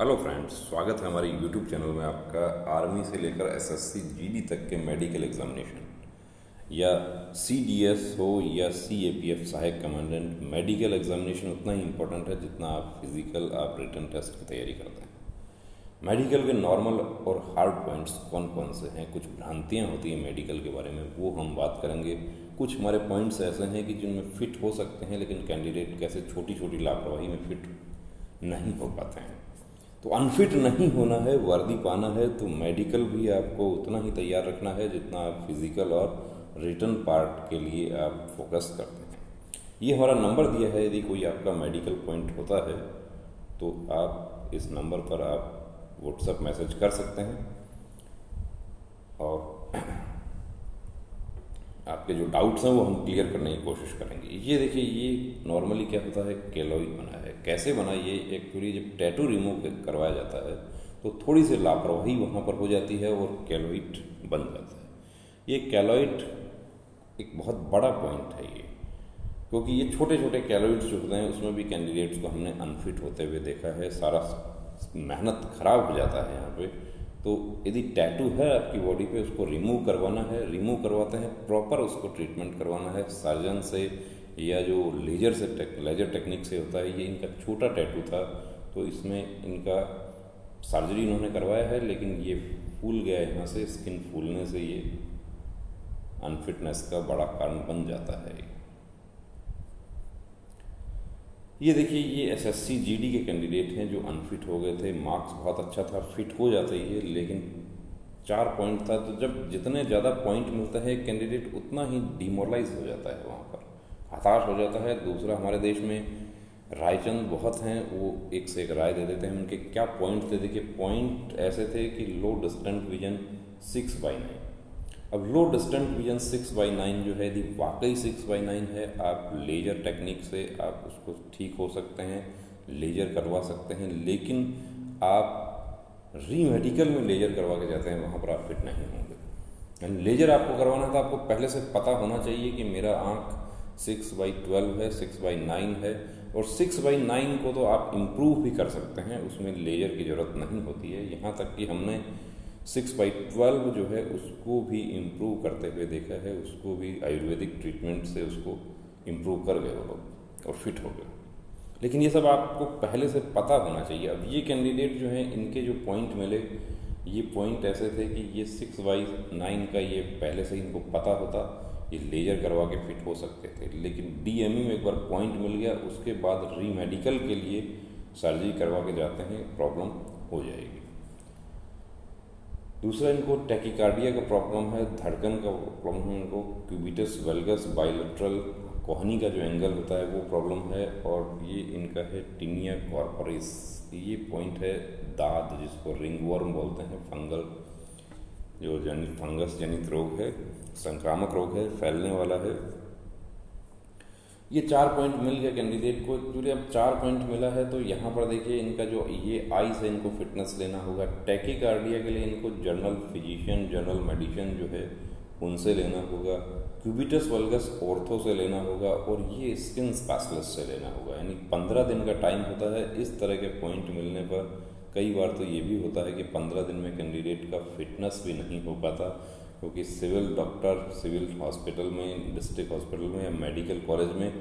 Hello friends स्वागत है हमारे यूट्यूब चैनल में आपका आर्मी से लेकर एसएससी जीडी तक के मेडिकल एग्जामिनेशन या सीडीएस हो या सीएपीएफ सहायक कमांडेंट मेडिकल एग्जामिनेशन उतना ही इम्पोर्टेंट है जितना आप फ़िज़िकल आप रिटर्न टेस्ट की तैयारी करते हैं। मेडिकल के नॉर्मल और हार्ड पॉइंट्स कौन कौन से हैं? कुछ भ्रांतियाँ होती हैं मेडिकल के बारे में, वो हम बात करेंगे। कुछ हमारे पॉइंट्स ऐसे हैं कि जिनमें फिट हो सकते हैं, लेकिन कैंडिडेट कैसे छोटी छोटी लापरवाही में फिट नहीं हो पाते हैं। तो अनफिट नहीं होना है, वर्दी पाना है तो मेडिकल भी आपको उतना ही तैयार रखना है जितना आप फ़िज़िकल और रिटर्न पार्ट के लिए आप फोकस करते हैं। ये हमारा नंबर दिया है, यदि कोई आपका मेडिकल पॉइंट होता है तो आप इस नंबर पर आप व्हाट्सएप मैसेज कर सकते हैं। और आपके जो डाउट्स हैं वो हम क्लियर करने की कोशिश करेंगे। ये देखिए, ये नॉर्मली क्या होता है? केलोइड बना है। कैसे बना? ये एक्चुअली जब टैटू रिमूव करवाया जाता है तो थोड़ी सी लापरवाही वहाँ पर हो जाती है और कैलोइट बन जाता है। ये कैलोइट एक बहुत बड़ा पॉइंट है ये, क्योंकि ये छोटे छोटे कैलोइड्स जो होते हैं, उसमें भी कैंडिडेट्स को हमने अनफिट होते हुए देखा है। सारा मेहनत खराब हो जाता है यहाँ पे। तो यदि टैटू है आपकी बॉडी पे उसको रिमूव करवाना है रिमूव करवाते हैं प्रॉपर उसको ट्रीटमेंट करवाना है सर्जन से या जो लेजर से टेक, लेजर टेक्निक से होता है ये इनका छोटा टैटू था तो इसमें इनका सर्जरी इन्होंने करवाया है लेकिन ये फूल गया है यहाँ से स्किन फूलने से ये अनफिटनेस का बड़ा कारण बन जाता है। ये देखिए, ये S S C G D के कैंडिडेट हैं जो अनफिट हो गए थे। मार्क्स बहुत अच्छा था फिट हो जाते ही लेकिन चार पॉइंट था तो जब जितने ज़्यादा पॉइंट मिलता है कैंडिडेट उतना ही डिमोरलाइज हो जाता है वहाँ पर। हताश हो जाता है। दूसरा, हमारे देश में रायचंद बहुत हैं, वो एक से एक राय दे देते हैं उनके। क्या पॉइंट थे देखिए पॉइंट ऐसे थे कि low distant vision six by nine अब low distant vision six by nine जो है, यदि वाकई सिक्स बाई नाइन है, आप लेजर टेक्निक से आप उसको ठीक हो सकते हैं लेजर करवा सकते हैं, लेकिन आप री मेडिकल में लेजर करवा के जाते हैं, वहाँ पर आप फिट नहीं होंगे। यानी लेजर आपको करवाना था, आपको पहले से पता होना चाहिए कि मेरा आँख सिक्स बाई ट्वेल्व है सिक्स बाई नाइन है, और सिक्स बाई नाइन को तो आप इम्प्रूव भी कर सकते हैं, उसमें लेजर की ज़रूरत नहीं होती है। यहाँ तक कि हमने सिक्स बाई ट्वेल्व जो है उसको भी इम्प्रूव करते हुए देखा है, उसको भी आयुर्वेदिक ट्रीटमेंट से उसको इम्प्रूव कर गए वो लोग और फिट हो गए। लेकिन ये सब आपको पहले से पता होना चाहिए। अब ये कैंडिडेट जो हैं, इनके जो पॉइंट मिले, ये पॉइंट ऐसे थे कि ये सिक्स बाई नाइन का ये पहले से इनको पता होता, ये लेजर करवा के फिट हो सकते थे। लेकिन डीएमई में एक बार पॉइंट मिल गया, उसके बाद री मेडिकल के लिए सर्जरी करवा के जाते हैं प्रॉब्लम हो जाएगी। दूसरा इनको टेकिकार्डिया का प्रॉब्लम है, धड़कन का प्रॉब्लम है इनको क्यूबिटस वेलगस बायोलेट्रल कोहनी का जो एंगल होता है वो प्रॉब्लम है और ये इनका है टिनिया कॉर्पोरिस ये पॉइंट है दाद जिसको रिंगवर्म बोलते हैं फंगल जो जनित फंगस जनित रोग है, संक्रामक रोग है, फैलने वाला है। ये चार पॉइंट मिल गया कैंडिडेट को। एक्चुअली अब चार पॉइंट मिला है तो यहाँ पर देखिए इनका जो ये आई से इनको फिटनेस लेना होगा। टैकीकार्डिया के लिए इनको जनरल फिजिशियन जनरल मेडिसिन जो है, उनसे लेना होगा। क्यूबिटस वल्गस ऑर्थो से लेना होगा, और ये स्किन स्पेशलिस्ट से लेना होगा। यानी पंद्रह दिन का टाइम होता है इस तरह के पॉइंट मिलने पर। कई बार तो ये भी होता है कि पंद्रह दिन में कैंडिडेट का फिटनेस भी नहीं हो पाता। क्योंकि सिविल डॉक्टर, सिविल हॉस्पिटल में, डिस्ट्रिक्ट हॉस्पिटल में या मेडिकल कॉलेज में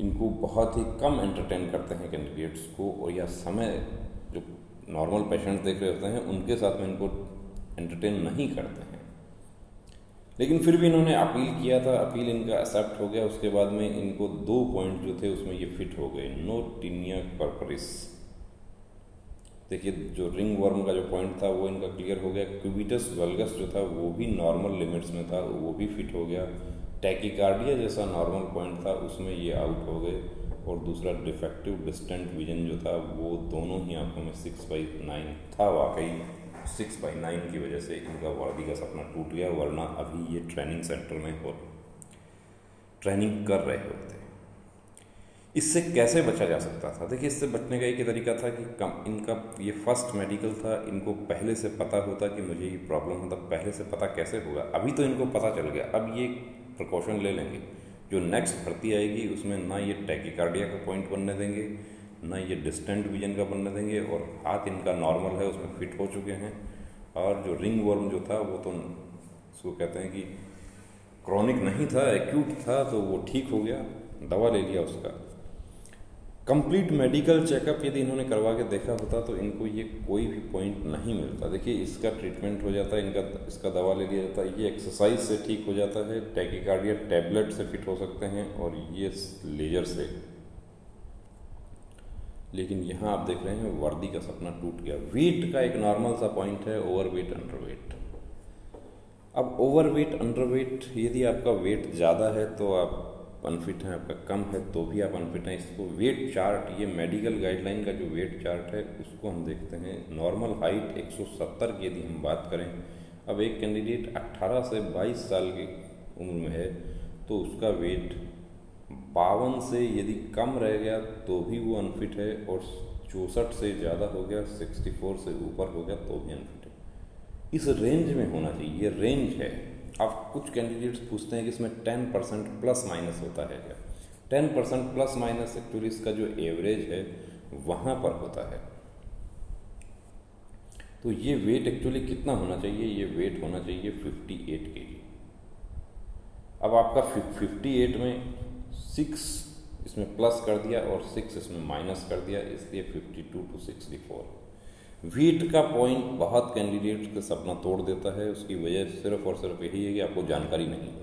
इनको बहुत ही कम एंटरटेन करते हैं कैंडिडेट्स को और या समय जो नॉर्मल पेशेंट देख रहे होते हैं, उनके साथ में इनको एंटरटेन नहीं करते हैं। लेकिन फिर भी इन्होंने अपील किया था, अपील इनका एक्सेप्ट हो गया, उसके बाद में इनको दो पॉइंट जो थे उसमें ये फिट हो गए। No tinea corporis. देखिए, जो रिंग वर्म का जो पॉइंट था, वो इनका क्लियर हो गया। क्यूबिटस वेलगस जो था, वो भी नॉर्मल लिमिट्स में था, वो भी फिट हो गया। टैकिकार्डिया जैसा नॉर्मल पॉइंट था, उसमें ये आउट हो गए। और दूसरा, डिफेक्टिव डिस्टेंट विजन जो था, वो दोनों ही आँखों में सिक्स बाई नाइन था वाकई। सिक्स बाई नाइन की वजह से इनका वर्दी का सपना टूट गया, वरना अभी ये ट्रेनिंग सेंटर में हो ट्रेनिंग कर रहे होते। इससे कैसे बचा जा सकता था? देखिए, इससे बचने का एक तरीका था कि कम, इनका ये फ़र्स्ट मेडिकल था, इनको पहले से पता होता कि मुझे ये प्रॉब्लम होता, पहले से पता कैसे होगा। अभी तो इनको पता चल गया। अब ये प्रिकॉशन ले लेंगे। जो नेक्स्ट भर्ती आएगी, उसमें ना ये टैकिकार्डिया का पॉइंट बनने देंगे, ना ये डिस्टेंट विजन का बनने देंगे और हाथ इनका नॉर्मल है, उसमें फिट हो चुके हैं। और जो रिंग वर्म जो था, वो तो उसको कहते हैं कि क्रॉनिक नहीं था एक्यूट था तो वो ठीक हो गया। दवा ले लिया उसका। कंप्लीट मेडिकल चेकअप यदि इन्होंने करवा के देखा होता तो इनको ये कोई भी पॉइंट नहीं मिलता। देखिए, इसका ट्रीटमेंट हो जाता है इनका, इसका दवा ले लिया जाता है ये एक्सरसाइज से ठीक हो जाता है टैकिकार्डिया टैबलेट से फिट हो सकते हैं और ये लेजर से। लेकिन यहाँ आप देख रहे हैं, वर्दी का सपना टूट गया। वेट का एक नॉर्मल सा पॉइंट है ओवर वेट अंडर वेट अब ओवर वेट अंडर वेट यदि आपका वेट ज़्यादा है तो आप अनफिट हैं, आपका कम है तो भी आप अनफिट हैं। इसको वेट चार्ट ये मेडिकल गाइडलाइन का जो वेट चार्ट है, उसको हम देखते हैं। नॉर्मल हाइट 170 की यदि हम बात करें, अब एक कैंडिडेट 18 से 22 साल की उम्र में है तो उसका वेट बावन से यदि कम रह गया तो भी वो अनफिट है, और चौंसठ से ज़्यादा हो गया 64 से ऊपर हो गया तो भी अनफिट है। इस रेंज में होना चाहिए, ये रेंज है। अब कुछ कैंडिडेट्स पूछते हैं कि इसमें टेन परसेंट प्लस माइनस होता है क्या? Ten percent plus minus actually इसका जो एवरेज है, वहाँ पर होता है। तो ये वेट एक्चुअली कितना होना चाहिए? ये वेट होना चाहिए 58 के जी अब आपका 58 में सिक्स इसमें प्लस कर दिया और सिक्स इसमें माइनस कर दिया, इसलिए fifty two to sixty four weight का पॉइंट बहुत कैंडिडेट का सपना तोड़ देता है, उसकी वजह सिर्फ़ और सिर्फ़ यही है कि आपको जानकारी नहीं होती।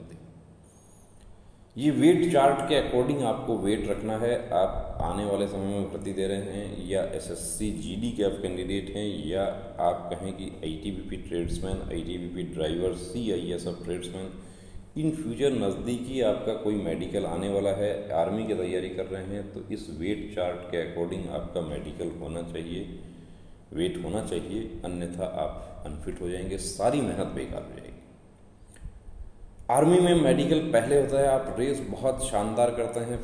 ये वेट चार्ट के अकॉर्डिंग आपको वेट रखना है, आप आने वाले समय में भर्ती दे रहे हैं, या एसएससी जीडी के आप कैंडिडेट हैं, या आप कहें कि ITBP tradesman ITBP driver C I S of tradesman in future नज़दीकी आपका कोई मेडिकल आने वाला है आर्मी की तैयारी कर रहे हैं तो इस वेट चार्ट के अकॉर्डिंग आपका मेडिकल होना चाहिए। वेट होना चाहिए, अन्यथा आप अनफिट हो जाएँगे, सारी मेहनत बेकार हो जाएगी। आर्मी में मेडिकल पहले होता है, आप रेस बहुत शानदार करते हैं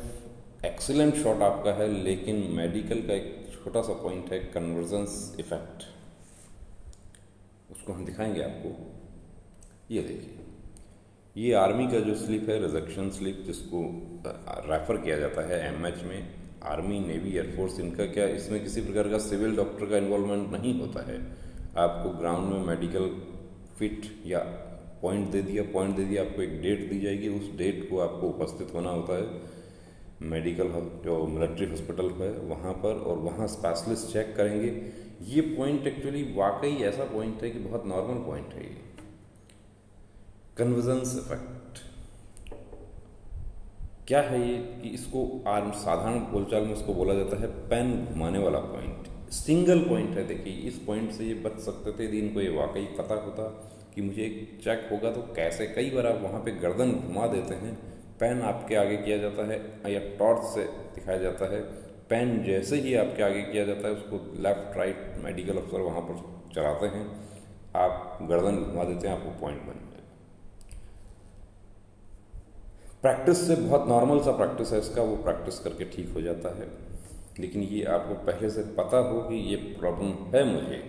एक्सीलेंट शॉट आपका है, लेकिन मेडिकल का एक छोटा सा पॉइंट है कन्वर्जेंस इफ़ेक्ट उसको हम दिखाएँगे आपको। ये देखिए, ये आर्मी का जो स्लिप है रिजेक्शन स्लिप जिसको रेफर किया जाता है एमएच में आर्मी, नेवी एयरफोर्स इनका क्या इसमें किसी प्रकार का सिविल डॉक्टर का इन्वॉल्वमेंट नहीं होता है? आपको ग्राउंड में मेडिकल फिट या पॉइंट दे दिया पॉइंट दे दिया, आपको एक डेट दी जाएगी, उस डेट को आपको उपस्थित होना होता है। मेडिकल जो मिलिट्री हॉस्पिटल है, वहाँ पर और वहाँ स्पेशलिस्ट चेक करेंगे। ये पॉइंट एक्चुअली वाकई ऐसा पॉइंट है कि बहुत नॉर्मल पॉइंट है ये। कन्वर्जेंस इफ़ेक्ट क्या है ये कि इसको आर्म साधारण बोलचाल में इसको बोला जाता है पेन घुमाने वाला पॉइंट सिंगल पॉइंट है, देखिए, इस पॉइंट से ये बच सकते थे यदि इनको ये वाकई पता होता कि मुझे एक चेक होगा तो कैसे? कई बार आप वहाँ पे गर्दन घुमा देते हैं, पेन आपके आगे किया जाता है, या टॉर्च से दिखाया जाता है, पेन जैसे ही आपके आगे किया जाता है, उसको लेफ़्ट राइट मेडिकल अफसर वहाँ पर चलाते हैं, आप गर्दन घुमा देते हैं, आपको पॉइंट बन प्रैक्टिस से बहुत नॉर्मल सा प्रैक्टिस है, इसका वो प्रैक्टिस करके ठीक हो जाता है। लेकिन ये आपको पहले से पता हो कि ये प्रॉब्लम है मुझे।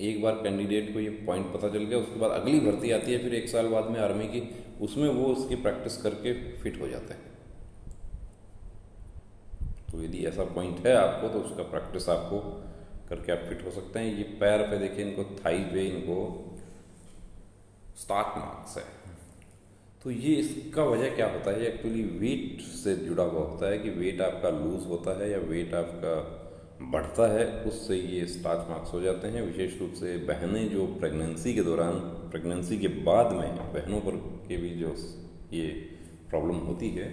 एक बार कैंडिडेट को ये पॉइंट पता चल गया, उसके बाद अगली भर्ती आती है, फिर एक साल बाद में आर्मी की, उसमें वो उसकी प्रैक्टिस करके फिट हो जाते हैं। तो यदि ऐसा पॉइंट है आपको तो उसका प्रैक्टिस आपको करके आप फिट हो सकते हैं। ये पैर पे देखिए इनको, थाई पे इनको स्टार्ट मार्क्स है। तो ये इसका वजह क्या होता है? एक्चुअली वेट से जुड़ा हुआ होता है कि वेट आपका लूज होता है या वेट आपका बढ़ता है, उससे ये स्टार्च मार्क्स हो जाते हैं। विशेष रूप से बहनें जो प्रेगनेंसी के दौरान प्रेगनेंसी के बाद में बहनों पर के भी जो ये प्रॉब्लम होती है।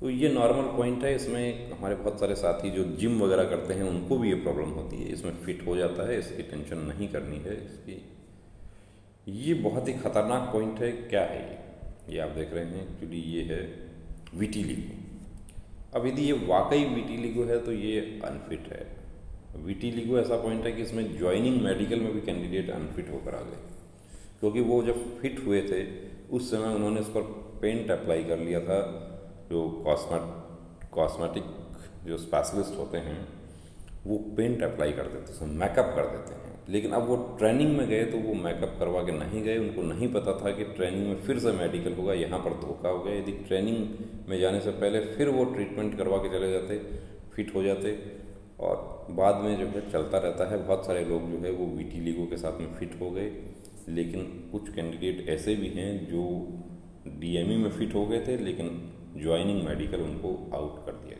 तो ये नॉर्मल पॉइंट है। इसमें हमारे बहुत सारे साथी जो जिम वगैरह करते हैं, उनको भी ये प्रॉब्लम होती है। इसमें फिट हो जाता है, इसकी टेंशन नहीं करनी है, इसकी ये बहुत ही खतरनाक पॉइंट है। क्या है ये? ये आप देख रहे हैं एक्चुअली ये है विटीलिगो अब यदि ये वाकई विटीलिगो है तो ये अनफिट है। विटीलिगो ऐसा पॉइंट है कि इसमें ज्वाइनिंग मेडिकल में भी कैंडिडेट अनफिट होकर आ गए। क्योंकि वो जब फिट हुए थे, उस समय उन्होंने इस पर पेंट अप्लाई कर लिया था। जो कॉस्मेट कॉस्मेटिक जो स्पेशलिस्ट होते हैं, वो पेंट अप्लाई कर देते हैं मेकअप कर देते हैं। लेकिन अब वो ट्रेनिंग में गए तो वो मेकअप करवा के नहीं गए, उनको नहीं पता था कि ट्रेनिंग में फिर से मेडिकल होगा, यहाँ पर धोखा हो गया। यदि ट्रेनिंग में जाने से पहले फिर वो ट्रीटमेंट करवा के चले जाते फिट हो जाते और बाद में जो है चलता रहता है। बहुत सारे लोग जो है वो वी लीगो के साथ में फिट हो गए, लेकिन कुछ कैंडिडेट ऐसे भी हैं जो डीएमई में फिट हो गए थे, लेकिन ज्वाइनिंग मेडिकल उनको आउट कर दिया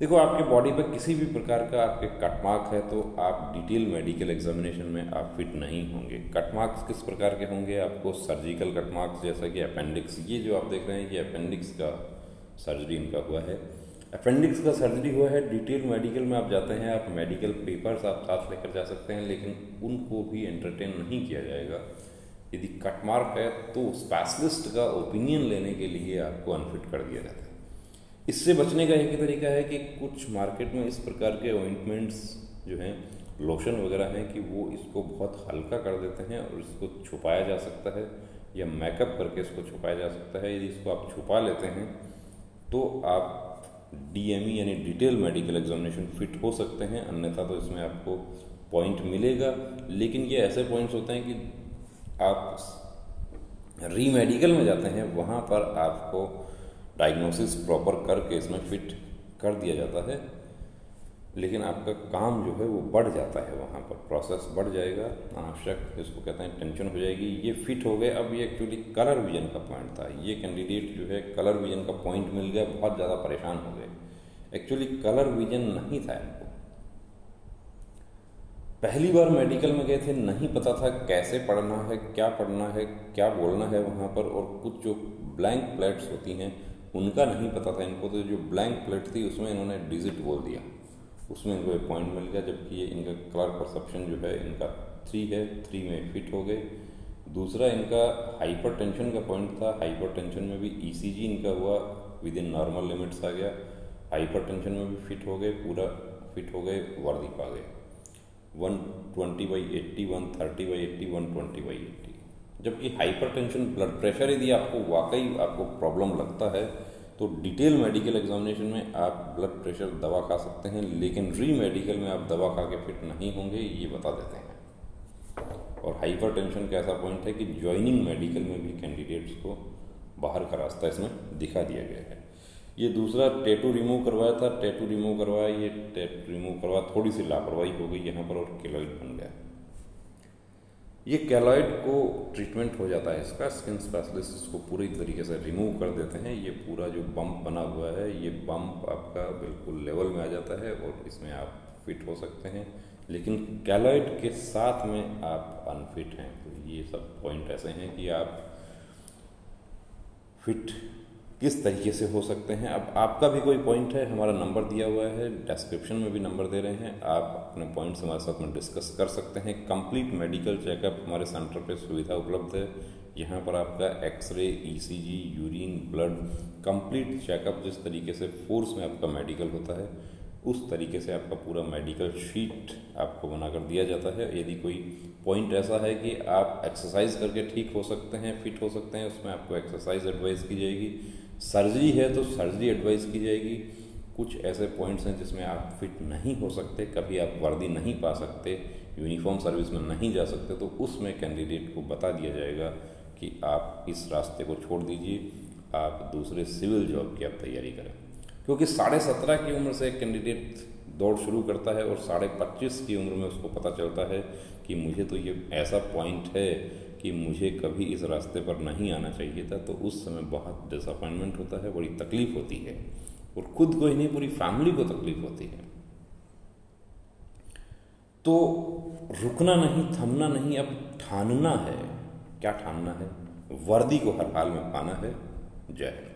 देखो, आपके बॉडी पर किसी भी प्रकार का आपके कट मार्क है तो आप डिटेल मेडिकल एग्जामिनेशन में आप फिट नहीं होंगे। कट मार्क्स किस प्रकार के होंगे? आपको सर्जिकल कट मार्क्स जैसा कि अपेंडिक्स ये जो आप देख रहे हैं ये अपेंडिक्स का सर्जरी इनका हुआ है। अपेंडिक्स का सर्जरी हुआ है डिटेल मेडिकल में आप जाते हैं, आप मेडिकल पेपर्स आप साथ लेकर जा सकते हैं, लेकिन उनको भी एंटरटेन नहीं किया जाएगा। यदि कट मार्क है तो स्पेशलिस्ट का ओपिनियन लेने के लिए आपको अनफिट कर दिया जाता है। इससे बचने का एक ही तरीका है कि कुछ मार्केट में इस प्रकार के ऑइंटमेंट्स जो हैं लोशन वगैरह हैं कि वो इसको बहुत हल्का कर देते हैं और इसको छुपाया जा सकता है या मेकअप करके इसको छुपाया जा सकता है। यदि इसको आप छुपा लेते हैं तो आप डीएमई यानी डिटेल मेडिकल एग्जामिनेशन फिट हो सकते हैं। अन्यथा तो इसमें आपको पॉइंट मिलेगा। लेकिन ये ऐसे पॉइंट्स होते हैं कि आप री मेडिकल में जाते हैं, वहाँ पर आपको डायग्नोसिस प्रॉपर करके इसमें फिट कर दिया जाता है। लेकिन आपका काम जो है वो बढ़ जाता है वहाँ पर। प्रोसेस बढ़ जाएगा आवश्यक इसको कहते हैं टेंशन हो जाएगी। ये फिट हो गए, अब ये एक्चुअली कलर विजन का पॉइंट था। ये कैंडिडेट जो है कलर विजन का पॉइंट मिल गया, बहुत ज़्यादा परेशान हो गए। एक्चुअली कलर विजन नहीं था इनको। पहली बार मेडिकल में गए थे, नहीं पता था कैसे पढ़ना है, क्या पढ़ना है, क्या बोलना है वहाँ पर, और कुछ जो ब्लैंक प्लेट्स होती हैं उनका नहीं पता था, इनको तो जो ब्लैंक प्लेट थी, उसमें इन्होंने डिजिट बोल दिया। उसमें इनको एक पॉइंट मिल गया, जबकि ये इनका कलर परसेप्शन जो है, इनका थ्री है थ्री में फिट हो गए। दूसरा, इनका हाइपर टेंशन का पॉइंट था। हाइपर टेंशन में भी ईसीजी e इनका हुआ विद इन नॉर्मल लिमिट्स आ गया। हाइपर टेंशन में भी फिट हो गए, पूरा फिट हो गए वर्दी पा गए। One twenty by eighty one thirty by eighty one twenty by eighty जबकि हाइपरटेंशन ब्लड प्रेशर यदि आपको वाकई आपको प्रॉब्लम लगता है तो डिटेल मेडिकल एग्जामिनेशन में आप ब्लड प्रेशर दवा खा सकते हैं, लेकिन री मेडिकल में आप दवा खा के फिट नहीं होंगे, ये बता देते हैं। और हाइपर टेंशन का ऐसा पॉइंट है कि ज्वाइनिंग मेडिकल में भी कैंडिडेट्स को बाहर का रास्ता इसमें दिखा दिया गया है। ये दूसरा टैटू रिमूव करवाया था टैटू रिमूव करवाया, ये टैटू रिमूव करवा थोड़ी सी लापरवाही हो गई यहाँ पर और केलॉइड बन गया। ये कैलॉइड को ट्रीटमेंट हो जाता है इसका स्किन स्पेशलिस्ट इसको पूरी तरीके से रिमूव कर देते हैं। ये पूरा जो बम्प बना हुआ है, ये बम्प आपका बिल्कुल लेवल में आ जाता है और इसमें आप फिट हो सकते हैं। लेकिन कैलॉइड के साथ में आप अनफिट हैं। तो ये सब पॉइंट ऐसे हैं कि आप फिट किस तरीके से हो सकते हैं। अब आपका भी कोई पॉइंट है, हमारा नंबर दिया हुआ है डिस्क्रिप्शन में भी नंबर दे रहे हैं। आप अपने पॉइंट्स हमारे साथ में डिस्कस कर सकते हैं। कंप्लीट मेडिकल चेकअप हमारे सेंटर पे सुविधा उपलब्ध है। यहाँ पर आपका x ray ECG urine blood complete checkup जिस तरीके से फोर्स में आपका मेडिकल होता है, उस तरीके से आपका पूरा मेडिकल शीट आपको बनाकर दिया जाता है। यदि कोई पॉइंट ऐसा है कि आप एक्सरसाइज करके ठीक हो सकते हैं फिट हो सकते हैं, उसमें आपको एक्सरसाइज एडवाइस की जाएगी। सर्जरी है तो सर्जरी एडवाइस की जाएगी। कुछ ऐसे पॉइंट्स हैं जिसमें आप फिट नहीं हो सकते, कभी आप वर्दी नहीं पा सकते यूनिफॉर्म सर्विस में नहीं जा सकते तो उसमें कैंडिडेट को बता दिया जाएगा कि आप इस रास्ते को छोड़ दीजिए, आप दूसरे सिविल जॉब की आप तैयारी करें। क्योंकि साढ़े सत्रह की उम्र से कैंडिडेट दौड़ शुरू करता है और साढ़े पच्चीस की उम्र में उसको पता चलता है कि मुझे तो ये ऐसा पॉइंट है कि मुझे कभी इस रास्ते पर नहीं आना चाहिए था तो उस समय बहुत डिसअपॉइंटमेंट होता है, बड़ी तकलीफ़ होती है और खुद को ही नहीं, पूरी फैमिली को तकलीफ़ होती है। तो रुकना नहीं, थमना नहीं, अब ठानना है। क्या ठानना है? वर्दी को हर हाल में पाना है। जय हिंद।